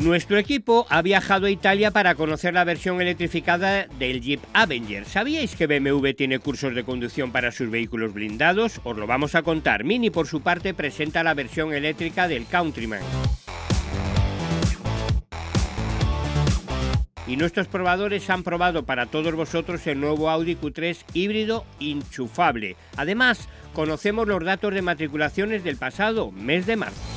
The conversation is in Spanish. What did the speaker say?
Nuestro equipo ha viajado a Italia para conocer la versión electrificada del Jeep Avenger. ¿Sabíais que BMW tiene cursos de conducción para sus vehículos blindados? Os lo vamos a contar. Mini, por su parte, presenta la versión eléctrica del Countryman. Y nuestros probadores han probado para todos vosotros el nuevo Audi Q3 híbrido enchufable. Además, conocemos los datos de matriculaciones del pasado mes de marzo.